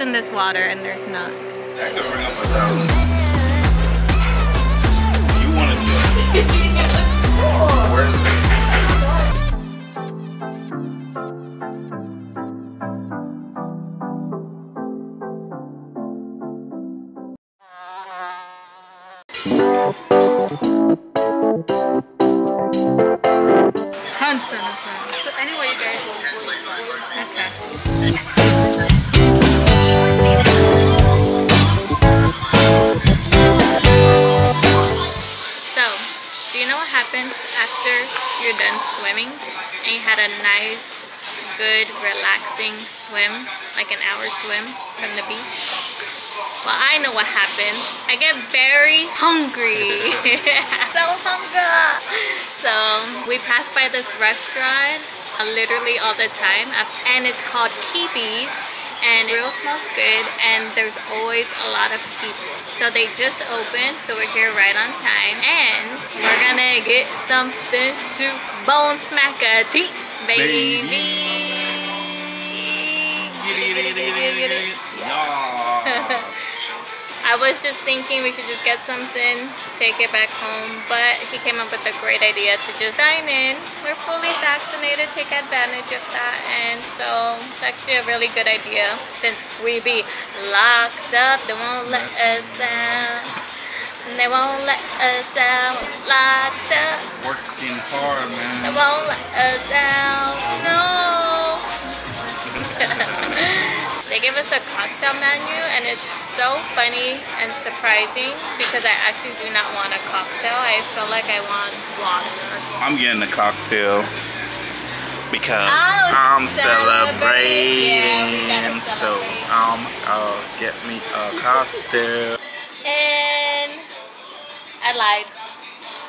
in this water, and there's not. Swim, like an hour swim from the beach? Well, I know what happens. I get very hungry. so hungry. So, we pass by this restaurant uh, literally all the time and it's called KeeBees and it real smells good and there's always a lot of people. So they just opened, so we're here right on time and we're gonna get something to bone smack a teeth, baby. Yeah. I was just thinking we should just get something, take it back home, but he came up with a great idea to just dine in. We're fully vaccinated, take advantage of that, and so it's actually a really good idea since we be locked up, they won't let us out. And they won't let us out, locked up, Working hard, man. they won't let us out, no. They give us a cocktail menu and it's so funny and surprising because I actually do not want a cocktail. I feel like I want water. I'm getting a cocktail because Oh, I'm. Yeah, celebrating. gotta so celebrate. um, uh, get me a cocktail. And I lied.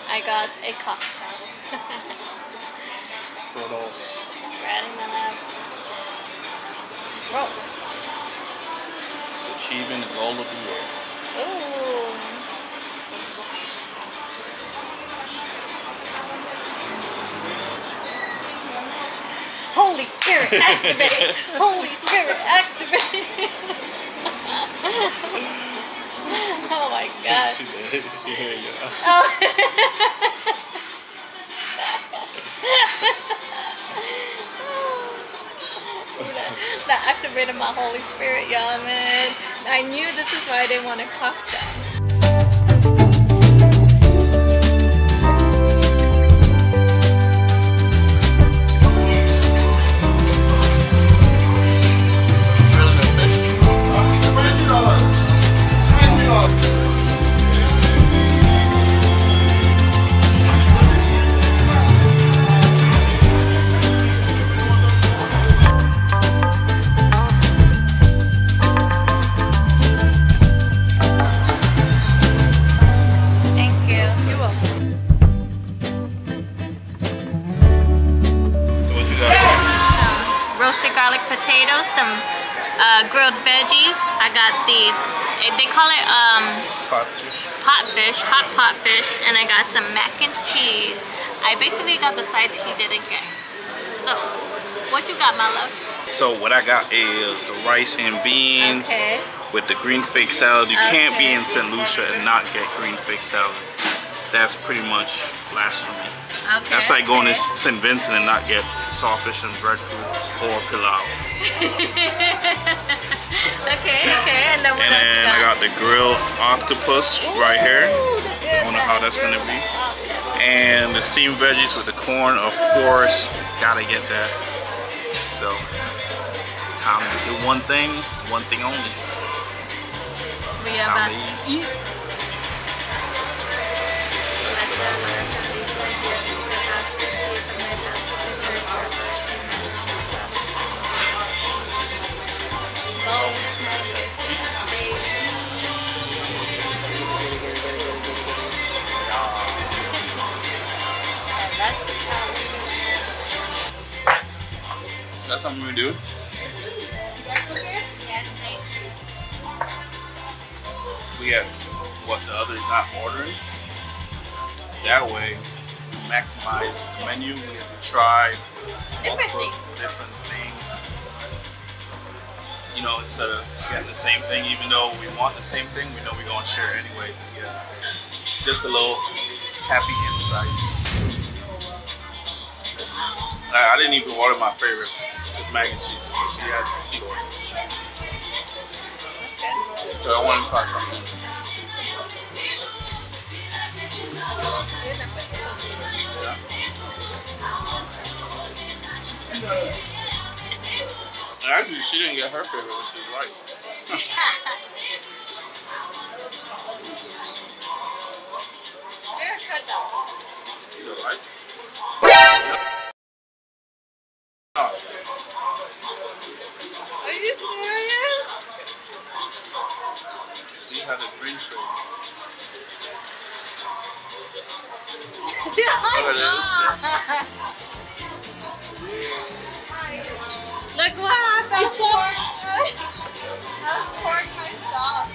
I got a cocktail. Right in my lap. Gross. Achieving the goal of the year. Ooh. Holy Spirit, activate! Holy Spirit, activate! oh my god. Oh. that activated my Holy Spirit, y'all, man. I knew this is why I didn't want a cocktail. Veggies. I got the, eh, they call it um, Potfish. pot fish, hot pot fish, and I got some mac and cheese. I basically got the sides he didn't get. So, what you got, my love? So what I got is the rice and beans Okay. with the green fig salad. You can't be in St. Lucia and not get green fig salad. That's pretty much blasphemy. Okay. That's like going to. St. Vincent and not get sawfish and breadfruit or pilau. okay, okay. And then And then I got the grilled octopus right here. I wonder how that's gonna be. And the steamed veggies with the corn, of course. Gotta get that. So, time to do one thing, one thing only. We are about to eat. That's something we do. That's okay? Yes, thank you. We get what the other's not ordering. That way, we maximize the menu. We get to try Different things. different things. You know, instead of getting the same thing, even though we want the same thing, we know we're gonna share anyways. And get it. just a little Happea insight. I, I didn't even order my favorite, just mac and cheese. She. So I to try something. Actually, she didn't get her favorite, which is rice. had a green favorite. Look at Look what happened. That was pork myself.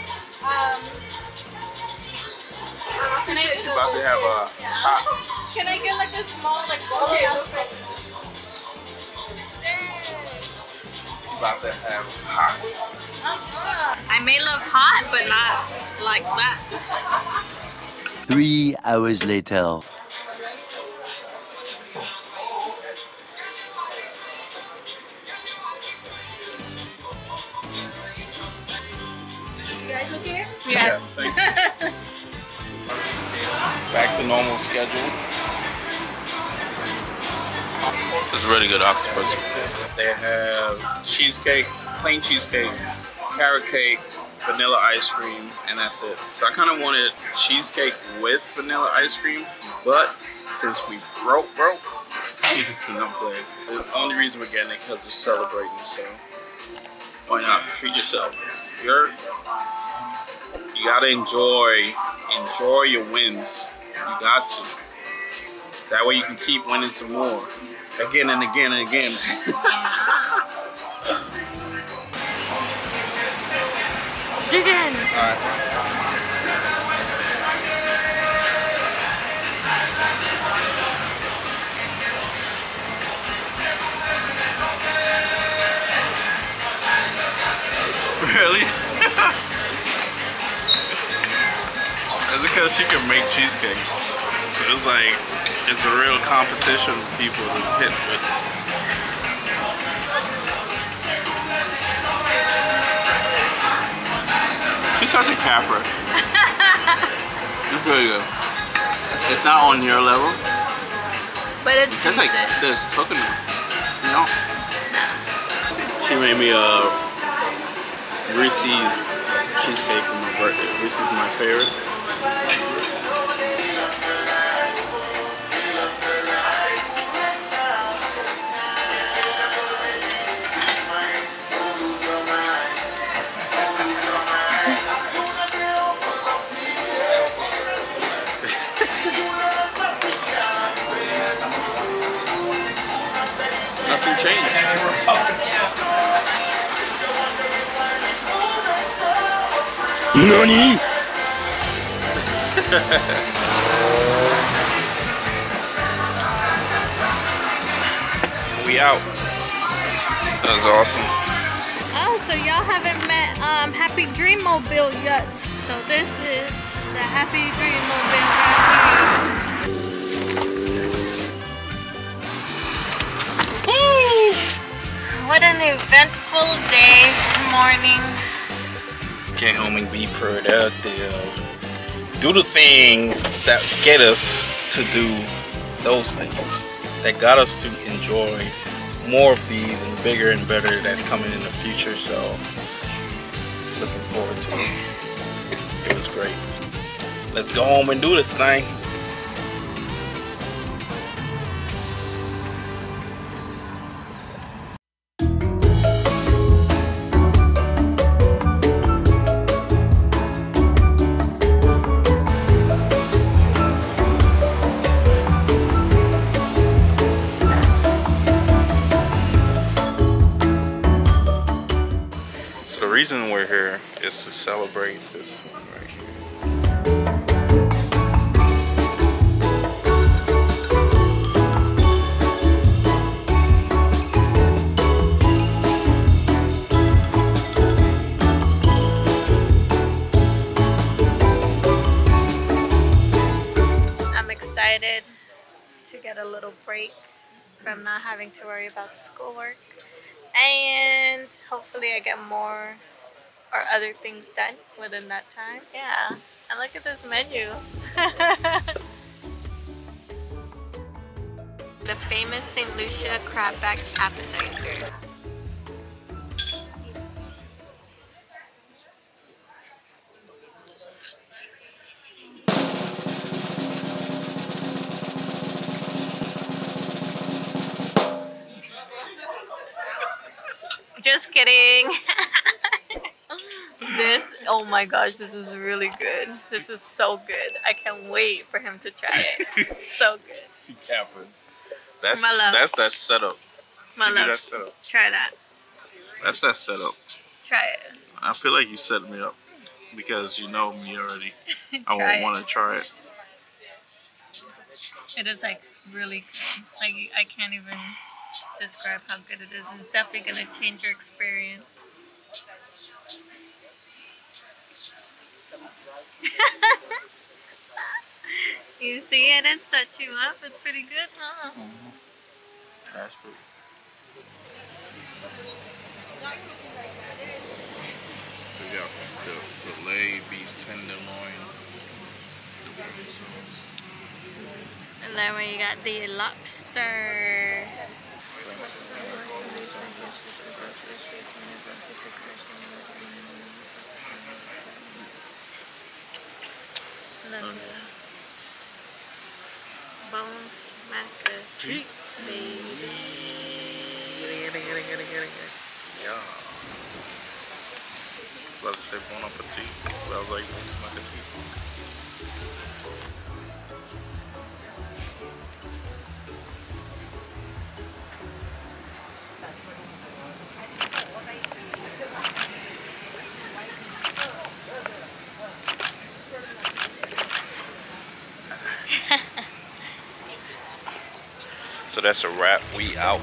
Um, can I She's about to have a hot. can I get like a small like bowl? Okay. She's about to have hot. I may love hot, but not like that. Three hours later. You guys okay? Yes. Thank. Back to normal schedule. It's really good octopus. They have cheesecake, plain cheesecake, carrot cake, vanilla ice cream, and that's it. So I kind of wanted cheesecake with vanilla ice cream, but since we broke, broke, I'm playing. The only reason we're getting it because it's celebrating, so why not? Treat yourself. You're you gotta enjoy enjoy your wins. You got to. That way you can keep winning some more. Again and again and again. Alright. Really? It because she can make cheesecake? So it's like, it's a real competition for people to hit with. Such a capper. it's really good. It's not on your level. But it's It's like this coconut, you know? She made me a Reese's cheesecake for my birthday. Reese's is my favorite. NANI?! we out. That was awesome. Oh, so y'all haven't met um, Happea Dream Mobile yet. So this is the Happea Dream Mobile. Woo! What an eventful day morning. Get home and be productive. Do the things that get us to do those things. That got us to enjoy more of these and bigger and better that's coming in the future. So looking forward to it. It was great. Let's go home and do this thing. Break from not having to worry about schoolwork. And hopefully I get more or other things done within that time. Yeah. And look at this menu. the famous St. Lucia crab crabback appetizer. Just kidding. this, oh my gosh, this is really good. This is so good. I can't wait for him to try it. so good. See Catherine. That's My love. that's that setup. My You do that love, setup. try that. That's that setup. Try it. I feel like you set me up because you know me already. I won't want to try it. It is like really good. Like I can't even describe how good it is. It's definitely gonna change your experience. you see it and set you up. It's pretty good, huh? Mm-hmm. That's pretty. So we got the filet beef tenderloin. And then we got the lobster. And then the bone smacker treat, baby. Yeah. About to say bon appetit, but I was like, what's my appetit? So that's a wrap. We out.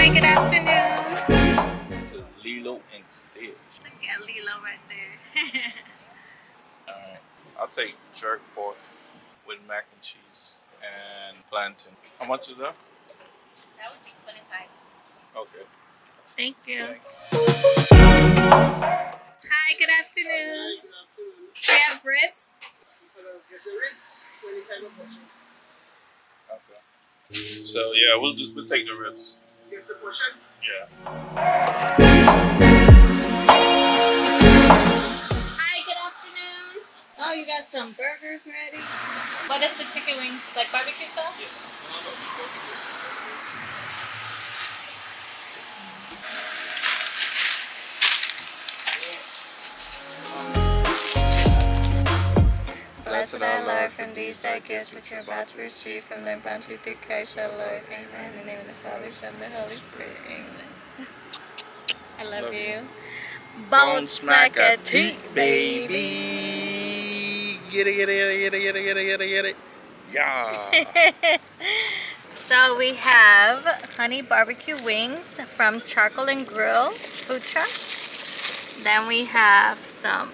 Hi, good afternoon. This is Lilo and Stitch. Look at Lilo right there. Alright. Um, I'll take jerk pork with mac and cheese and plantain. How much is that? That would be 25. Okay. Thank you. Thanks. Hi, good afternoon. We have ribs. Okay. So yeah, we'll just we'll take the ribs. Yeah. Hi, good afternoon. Oh, you got some burgers ready? What is the chicken wings? Like barbecue sauce? Blessed with our Lord from these thy gifts which you're about to receive from thy bounty through Christ our Lord. Amen. In the name of the Father, Son, and the Holy Spirit. Amen. I love, Love you. you. Bone smack a teeth, baby. Get it, get it, get it, get it, get it, get it, get it. Yeah. So we have honey barbecue wings from Charcoal and Grill food truck. Then we have some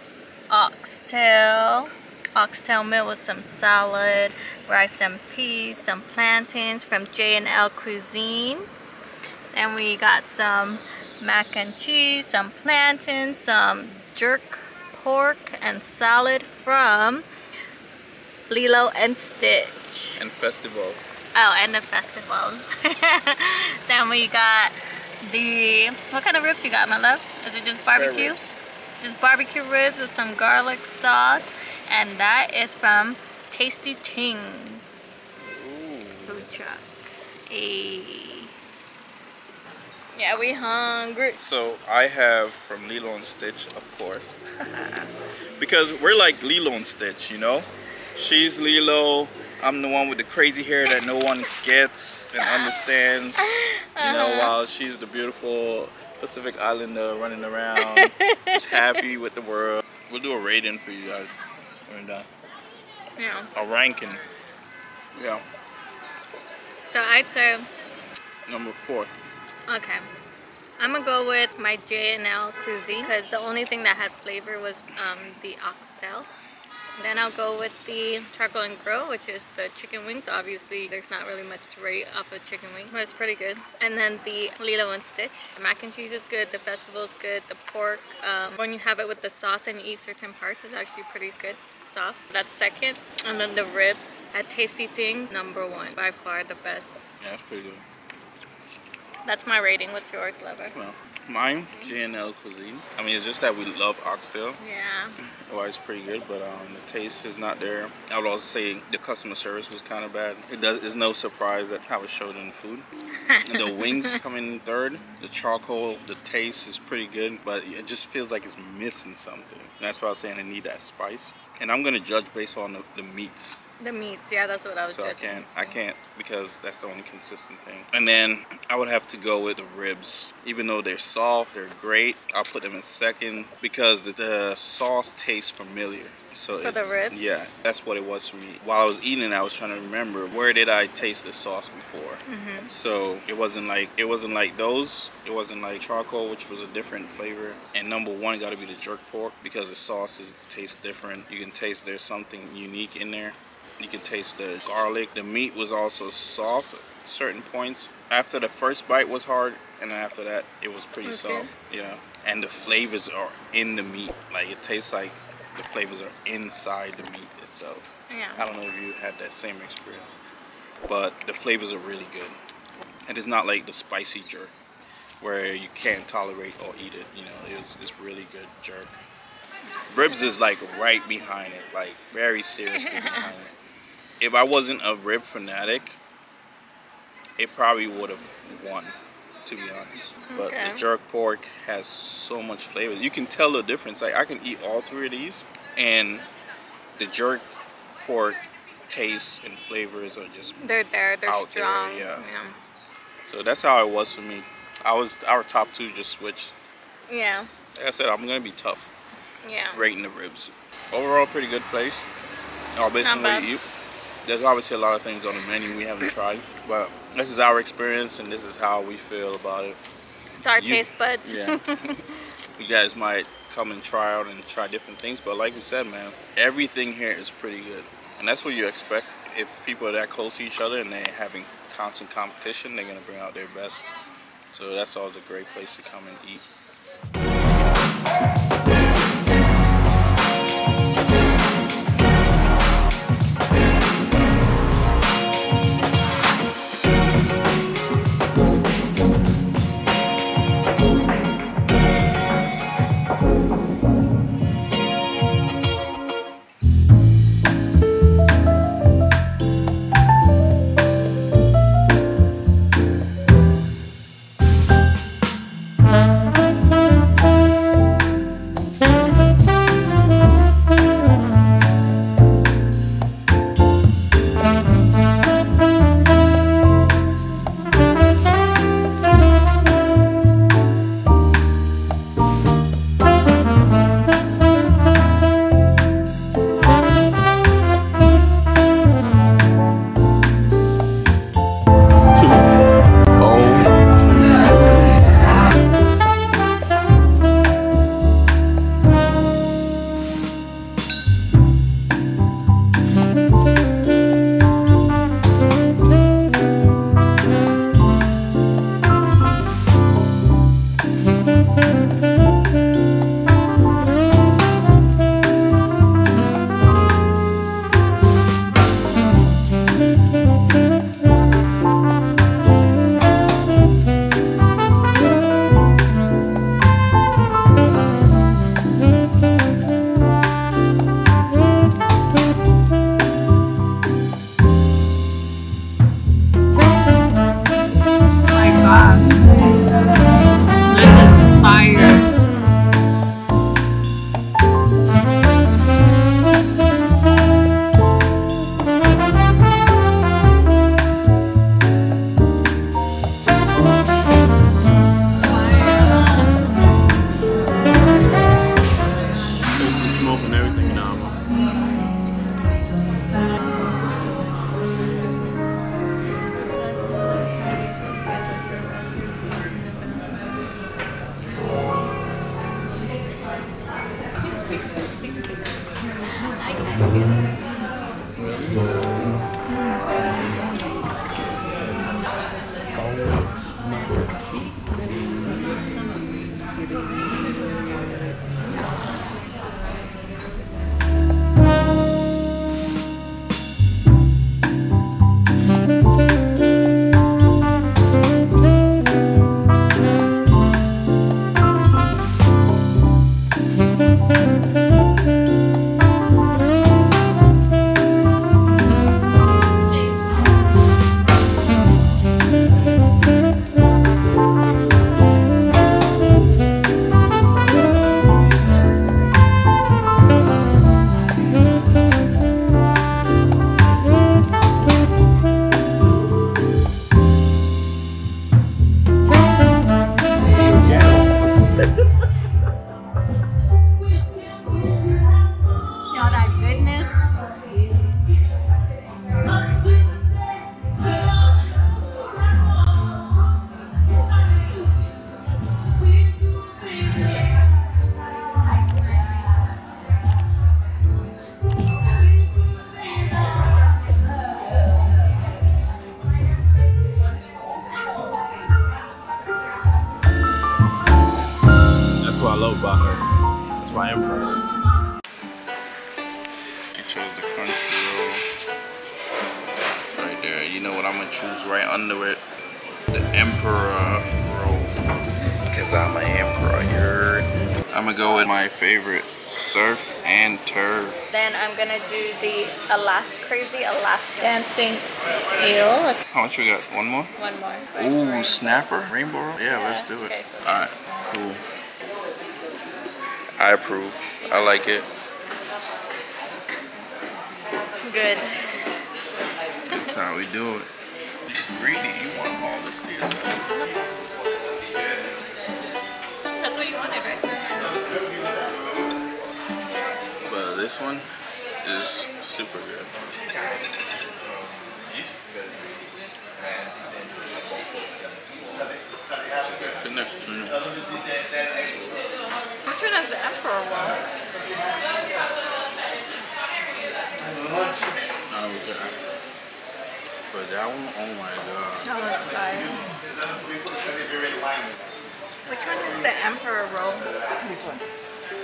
oxtail, oxtail meal with some salad, rice and peas, some plantains from J&L Cuisine. And we got some mac and cheese, some plantains, some jerk pork and salad from Lilo and Stitch. and festival. Oh, and the festival. then we got the, what kind of ribs you got, my love? Is it just barbecue? Just barbecue ribs with some garlic sauce. And that is from Tasty Tings food truck. Ayy. Yeah, we hungry. So I have from Lilo and Stitch, of course, because we're like Lilo and Stitch, you know. She's Lilo. I'm the one with the crazy hair that no one gets and understands. You know, uh-huh. while she's the beautiful Pacific Islander running around, just happy with the world. We'll do a rating for you guys when we're done. Yeah. A ranking. Yeah, So I'd say number four. Okay. I'm gonna go with my J&L cuisine because the only thing that had flavor was um, the oxtail. Then I'll go with the charcoal and grill, which is the chicken wings. Obviously, there's not really much to rate off a chicken wing, but it's pretty good. And then the Lilo and Stitch. The mac and cheese is good. The festival is good. The pork, um, when you have it with the sauce and you eat certain parts, is actually pretty good. Soft. That's second. And then the ribs at Tasty Tings, number one. By far the best. Yeah, that's pretty good. That's my rating. What's yours, lover? Well, mine, J&L Cuisine. I mean, it's just that we love oxtail. Yeah. Well, it's pretty good, but um, the taste is not there. I would also say the customer service was kind of bad. It does. It's no surprise that how it showed in the food. And the wings come in third. The charcoal, the taste is pretty good, but it just feels like it's missing something. And that's why I was saying I need that spice. And I'm gonna judge based on the, the meats. The meats, yeah, that's what I was So I can't, I can't because that's the only consistent thing. And then I would have to go with the ribs. Even though they're soft, they're great. I'll put them in second because the, the sauce tastes familiar. So For it- the ribs? Yeah, that's what it was for me. While I was eating, I was trying to remember where did I taste the sauce before. Mm-hmm. So it wasn't like it wasn't like those. It wasn't like charcoal, which was a different flavor. And number one got to be the jerk pork because the sauces taste different. You can taste there's something unique in there. You can taste the garlic. The meat was also soft at certain points. After the first bite was hard, and after that it was pretty Okay. soft. Yeah, and the flavors are in the meat. Like it tastes like the flavors are inside the meat itself. Yeah. I don't know if you had that same experience, but the flavors are really good, and it's not like the spicy jerk where you can't tolerate or eat it. You know, it's it's really good jerk. Ribs is like right behind it, like very seriously behind it. If I wasn't a rib fanatic, it probably would have won, to be honest. But Okay. the jerk pork has so much flavor. You can tell the difference. Like I can eat all three of these, and the jerk pork taste and flavors are just They're there, they're Out there, strong. yeah. so that's how it was for me. I was our top two just switched. Yeah. Like I said, I'm gonna be tough Yeah. rating the ribs. Overall, pretty good place. All based Not on what you eat. There's obviously a lot of things on the menu we haven't tried, but this is our experience and this is how we feel about it. It's our You- taste buds. Yeah. you guys might come and try out and try different things, but like we said, man, everything here is pretty good. And that's what you expect. If people are that close to each other and they're having constant competition, they're gonna bring out their best. So that's always a great place to come and eat. You know what I'm gonna choose right under it? The emperor roll. Cause I'm an emperor, you heard? I'm gonna go with my favorite surf and turf. Then I'm gonna do the Alaska crazy Alaska dancing eel. How much we got? One more? One more. Ooh, snapper, rainbow roll? Yeah, let's do it. Okay, so- Alright, cool. I approve. I like it. Good. That's how we do it. Greedy, you want all this to yourself. That's what you wanted, right? But this one is super good. Good next to me. Which one has the emperor one? Oh, okay. But that one, oh my god. That one's fire. Which one is the emperor roll? This one.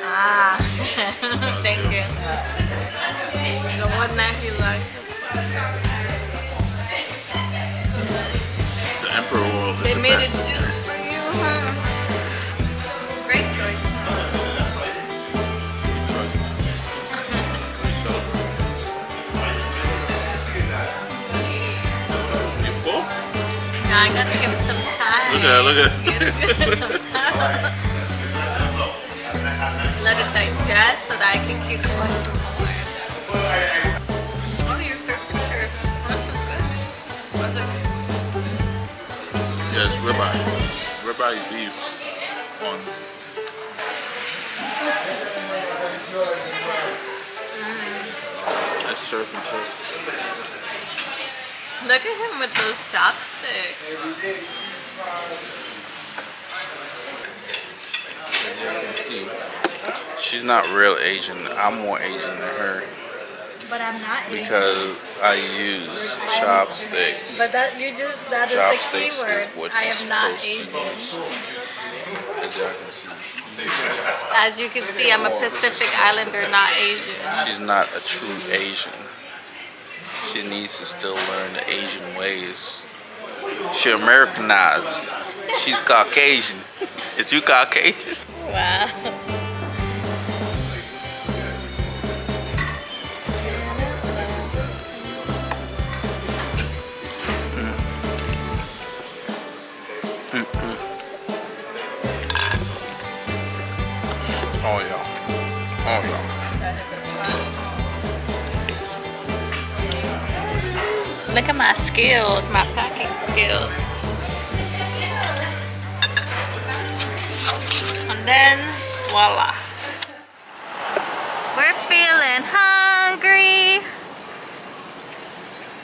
Ah, thank you. The one that you like. The Emperor roll is They the made it best. just Look at that, look at Give it some time. Let it digest so that I can keep going more. Oh, you're surfing turf. Was good. It? Yes, ribeye. Ribeye beef on. That's surf and turf. Look at him with those chopsticks. As you can see, she's not real Asian. I'm more Asian than her But I'm not Asian. because I use chopsticks. But that you just that is Chopsticks the keyword. is what I am not Asian. As y'all can see, As you can see, I'm a Pacific Islander, not Asian. she's not a true Asian. She needs to still learn the Asian ways. She Americanized. She's Caucasian. Is you Caucasian? Wow. Skills, my packing skills. And then, voila. We're feeling hungry.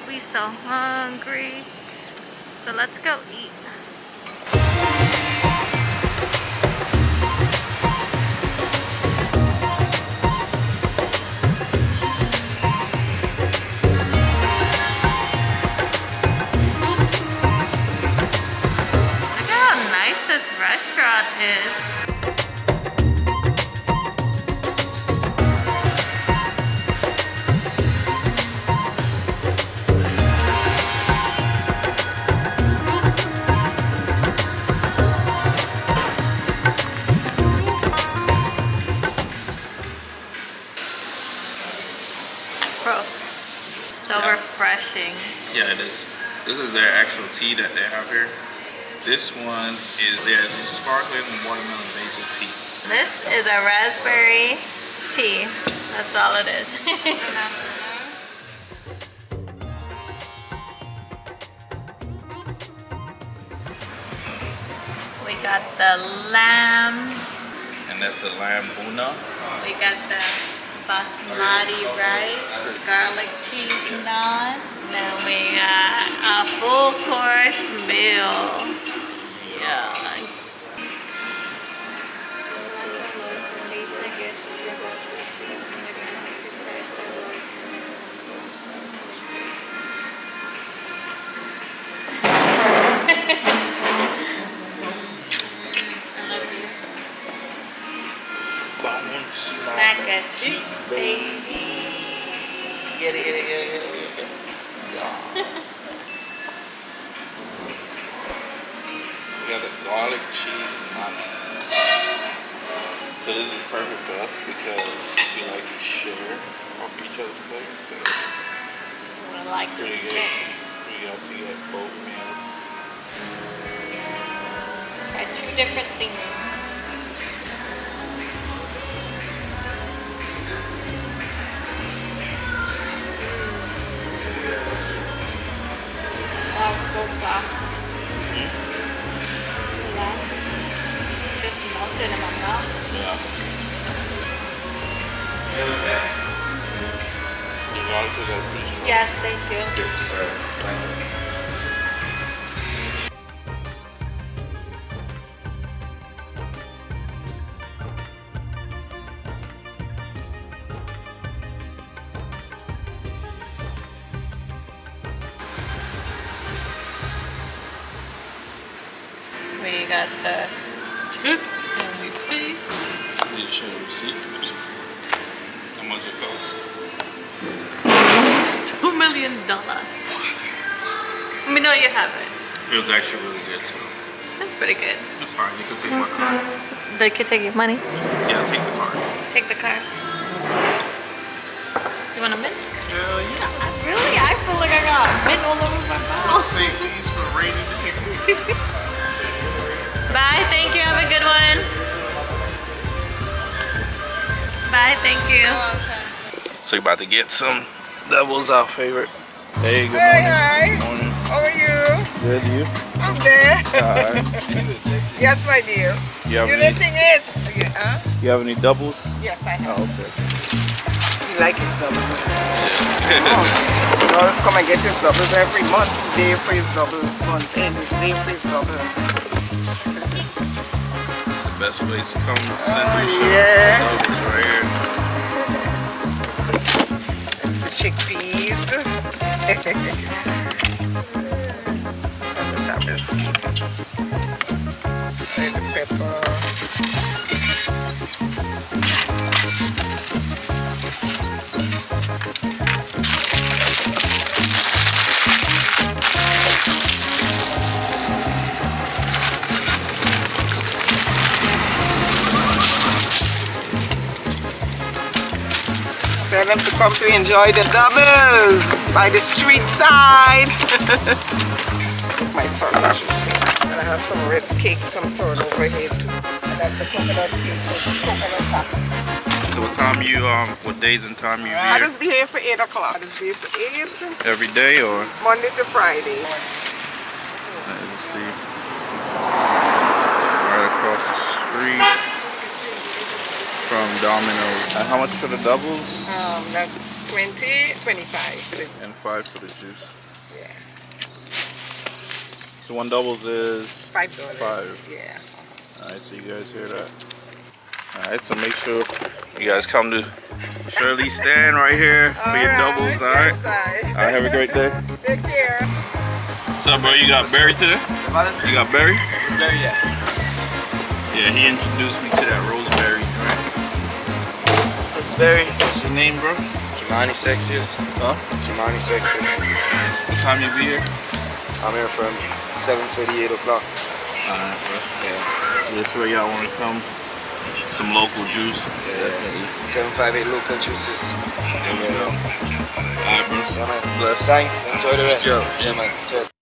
We so hungry. So let's go eat. Is their actual tea that they have here. This one is their sparkling watermelon basil tea. This is a raspberry tea. That's all it is. we got the lamb. And that's the lamb bhuna. We got the basmati rice, garlic cheese naan. Then we got a full course meal. Yeah. I love you. Spaghetti, baby. Get it, get it, get it, get it, get it. Yeah. We got the garlic cheese naan. So this is perfect for us because we like to share off each other's plates. So We like to good. share. We got to get both meals. Try two different things. Wala. Hmm? Just melted in my mouth. Yeah. The garlic is like pretty strong. Yes, thank you. Show the receipt. How much it costs? Two million dollars. Let me know you have it. It was actually really good, so That's pretty good. that's fine. You can take my card. They could take your money. Yeah, take the card. Take the car. You want a mint? Hell yeah. I, really? I feel like I got mint all over my mouth. I'll save these for a rainy day. Bye. Thank you. Have a good one. Bye. Thank you. So you about to get some. That was our favorite. Hey, good Hey, morning. hi. Good morning. How are you? Good, you? I'm there. Alright. yes, my dear. You have You any, lifting it? Okay, huh? you have any doubles? Yes, I have. Oh, okay. You like his doubles? You always come and get his doubles every month. Day for his doubles. Month end day for his doubles. Best place to come Central Show. yeah. Doubles right here. Come to enjoy the doubles by the street side. My son, I should say. And I have some red cake, some turn over here too. And that's the coconut cake with coconut. So what time you um what days and time you I here? just be here for 8 o'clock. I just be here for 8, Every day or Monday to Friday. let's see. Right across the street Domino's. And how much for the doubles? Um, that's 20, 25 and five for the juice. Yeah. So one doubles is Five dollars. Five. Yeah. Alright, so you guys hear that. Alright, so make sure you guys come to Shirley Stand right here for your doubles, alright? Yes, Alright, have a great day. Take care. What's up, bro? You got Barry today? You got Barry? It's very yeah. Yeah, he introduced me to that rosemary drink. It's very What's your name, bro? Kimani Sexiest. Huh? Kimani Sexiest. What time you be here? I'm here from 7:30, 8 o'clock. Alright, bro. Yeah. So this where y'all want to come. Some local juice. Definitely. 758 local juices. There we go. Alright, bro. Yeah, man. Bless. Thanks. Enjoy the rest. Yeah. Yeah, man. Cheers.